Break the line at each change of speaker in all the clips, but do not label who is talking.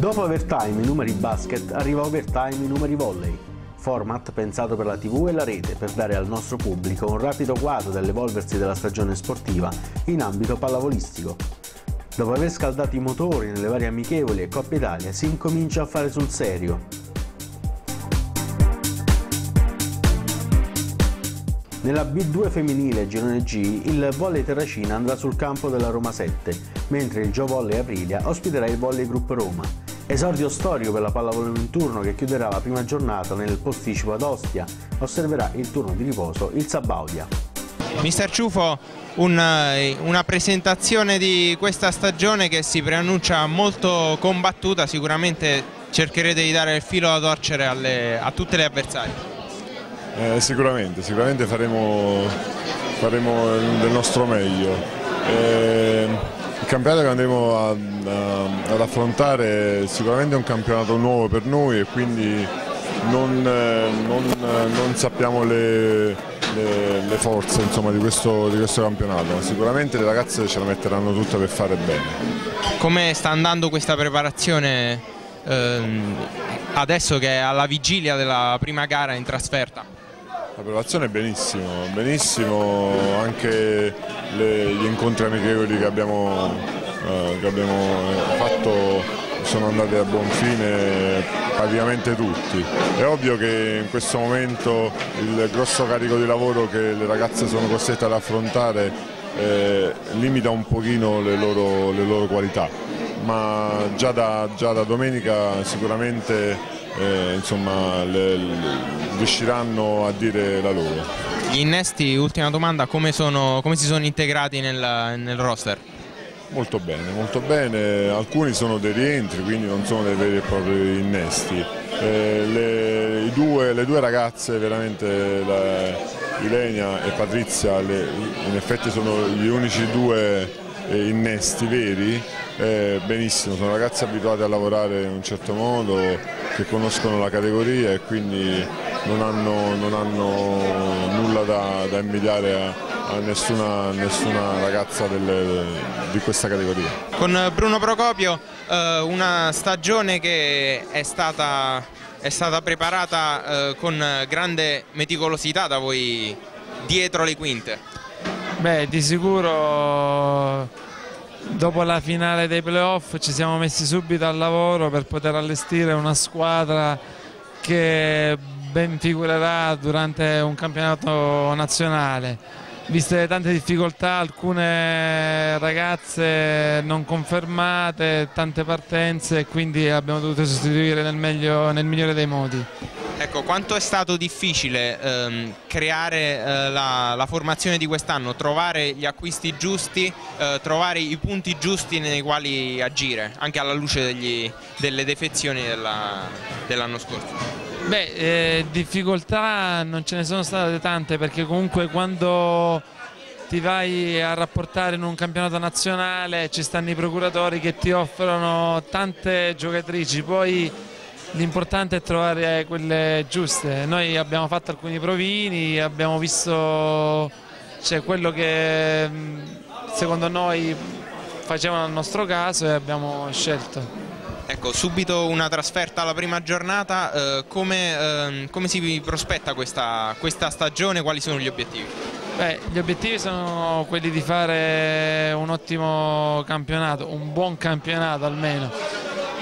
Dopo Overtime i numeri basket arriva Overtime i numeri volley. Format pensato per la TV e la rete per dare al nostro pubblico un rapido quadro dell'evolversi della stagione sportiva in ambito pallavolistico. Dopo aver scaldato i motori nelle varie amichevoli e Coppa Italia si incomincia a fare sul serio. Nella B2 femminile girone G il volley Terracina andrà sul campo della Roma 7, mentre il Gio Volley Aprilia ospiterà il Volley Group Roma. Esordio storico per la pallavolo in turno che chiuderà la prima giornata nel posticipo ad Ostia, osserverà il turno di riposo il Sabaudia.
Mister Ciufo, una, una presentazione di questa stagione che si preannuncia molto combattuta, sicuramente cercherete di dare il filo da torcere alle, a tutte le avversarie.
Eh, sicuramente, sicuramente faremo, faremo, del nostro meglio. Eh, il campionato che andremo a, a, ad affrontare sicuramente è un campionato nuovo per noi e quindi non, non, non sappiamo le, le, le forze insomma, di, questo, di, questo, campionato, ma sicuramente le ragazze ce la metteranno tutte per fare bene.
Come sta andando questa preparazione ehm, adesso che è alla vigilia della prima gara in trasferta?
La preparazione è benissimo, benissimo anche le, gli incontri amichevoli che abbiamo, eh, che abbiamo fatto sono andati a buon fine praticamente tutti. È ovvio che in questo momento il grosso carico di lavoro che le ragazze sono costrette ad affrontare eh, limita un pochino le loro, le loro qualità, ma già da, già da domenica sicuramente eh, insomma, le, le, riusciranno a dire la loro.
Gli innesti, ultima domanda, come, sono, come si sono integrati nel, nel roster?
Molto bene, molto bene, alcuni sono dei rientri, quindi non sono dei veri e propri innesti. Eh, le, due, le, due, ragazze, veramente la, Ilenia e Patrizia, le, in effetti sono gli unici due eh, innesti veri, eh, benissimo, sono ragazze abituate a lavorare in un certo modo, che conoscono la categoria e quindi non hanno, non hanno nulla da, da invidiare a, a nessuna, nessuna, ragazza delle, di questa categoria.
Con Bruno Procopio eh, una stagione che è stata, è stata preparata eh, con grande meticolosità da voi dietro le quinte.
Beh, di sicuro dopo la finale dei playoff ci siamo messi subito al lavoro per poter allestire una squadra che ben figurerà durante un campionato nazionale. Viste le tante difficoltà, alcune ragazze non confermate, tante partenze, quindi abbiamo dovuto sostituire nel, meglio, nel migliore dei modi.
Ecco, quanto è stato difficile ehm, creare eh, la, la, formazione di quest'anno, trovare gli acquisti giusti, eh, trovare i punti giusti nei quali agire, anche alla luce degli, delle defezioni dell'anno dell scorso?
Beh, eh, difficoltà non ce ne sono state tante perché comunque quando ti vai a rapportare in un campionato nazionale ci stanno i procuratori che ti offrono tante giocatrici, poi l'importante è trovare quelle giuste. Noi abbiamo fatto alcuni provini, abbiamo visto cioè, quello che secondo noi facevano al nostro caso e abbiamo scelto.
Ecco, subito una trasferta alla prima giornata, eh, come, eh, come, si prospetta questa, questa, stagione, quali sono gli obiettivi?
Beh, gli obiettivi sono quelli di fare un ottimo campionato, un buon campionato almeno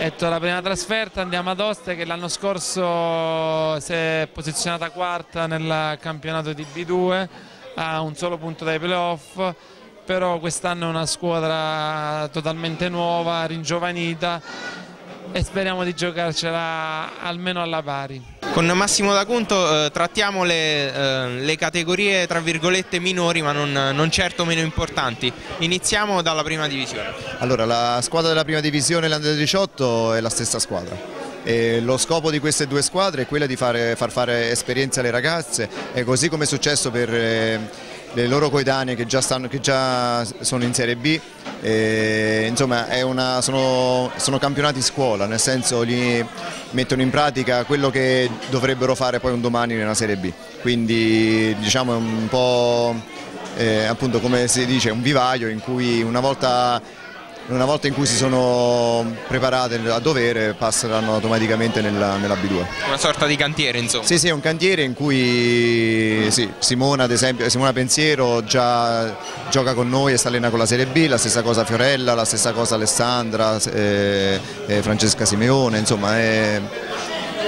Etto, la prima trasferta andiamo ad Oste che l'anno scorso si è posizionata quarta nel campionato di B2, ha un solo punto dai playoff, però quest'anno è una squadra totalmente nuova, ringiovanita e speriamo di giocarcela almeno alla pari.
Con Massimo D'Acunto eh, trattiamo le, eh, le, categorie tra virgolette minori ma non, non, certo meno importanti. Iniziamo dalla prima divisione.
Allora la squadra della prima divisione l'Under 18 è la stessa squadra. E lo scopo di queste due squadre è quello di fare, far fare esperienza alle ragazze così come è successo per eh, le loro coetanee che già, stanno, che già sono in Serie B e, insomma una, sono, sono, campionati scuola, nel senso li mettono in pratica quello che dovrebbero fare poi un domani nella Serie B. Quindi diciamo è un po' eh, appunto come si dice un vivaio in cui una volta una volta in cui si sono preparate a dovere passeranno automaticamente nella, nella B2.
Una sorta di cantiere insomma.
Sì, sì, è un cantiere in cui sì, Simona ad esempio, Simona Pensiero già gioca con noi e sta allena con la Serie B, la stessa cosa Fiorella, la stessa cosa Alessandra, eh, eh, Francesca Simeone, insomma è,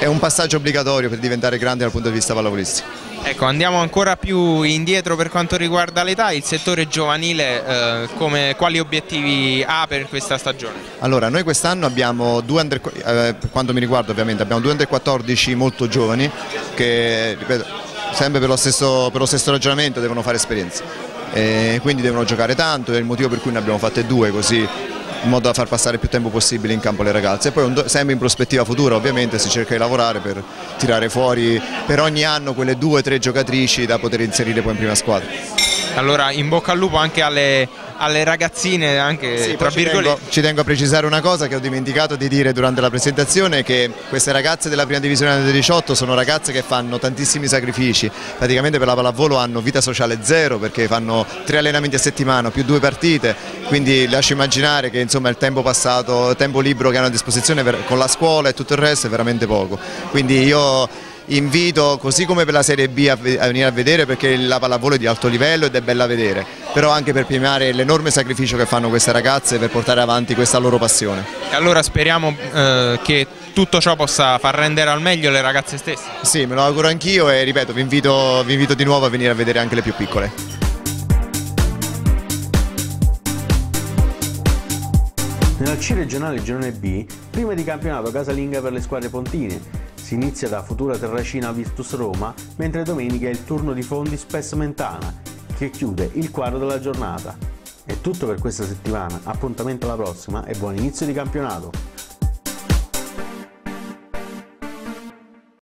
è un passaggio obbligatorio per diventare grande dal punto di vista pallavolistico.
Ecco, andiamo ancora più indietro per quanto riguarda l'età, il settore giovanile eh, come, quali obiettivi ha per questa stagione?
Allora, noi quest'anno abbiamo due under, eh, per quanto mi riguarda ovviamente, abbiamo due under 14 molto giovani che, ripeto, sempre per lo stesso, per lo stesso ragionamento devono fare esperienza. E quindi devono giocare tanto, è il motivo per cui ne abbiamo fatte due così in modo da far passare più tempo possibile in campo le ragazze e poi sempre in prospettiva futura ovviamente si cerca di lavorare per tirare fuori per ogni anno quelle due o tre giocatrici da poter inserire poi in prima squadra.
Allora in bocca al lupo anche alle alle ragazzine anche sì, tra
ci tengo, ci tengo, a precisare una cosa che ho dimenticato di dire durante la presentazione che queste ragazze della prima divisione del 18 sono ragazze che fanno tantissimi sacrifici. Praticamente per la pallavolo hanno vita sociale zero perché fanno tre allenamenti a settimana più due partite. Quindi lascio immaginare che insomma il tempo passato il tempo libero che hanno a disposizione per, con la scuola e tutto il resto è veramente poco. Quindi io invito così come per la Serie B a, venire a vedere perché la pallavolo è di alto livello ed è bella a vedere, però anche per premiare l'enorme sacrificio che fanno queste ragazze per portare avanti questa loro passione.
E allora speriamo eh, che tutto ciò possa far rendere al meglio le ragazze stesse.
Sì, me lo auguro anch'io e ripeto, vi invito, vi invito di nuovo a venire a vedere anche le più piccole.
Nella C regionale Girone B, prima di campionato casalinga per le squadre pontine, si inizia da Futura Terracina Virtus Roma, mentre domenica è il turno di Fondi Spes Mentana, che chiude il quadro della giornata. È tutto per questa settimana, appuntamento alla prossima e buon inizio di campionato!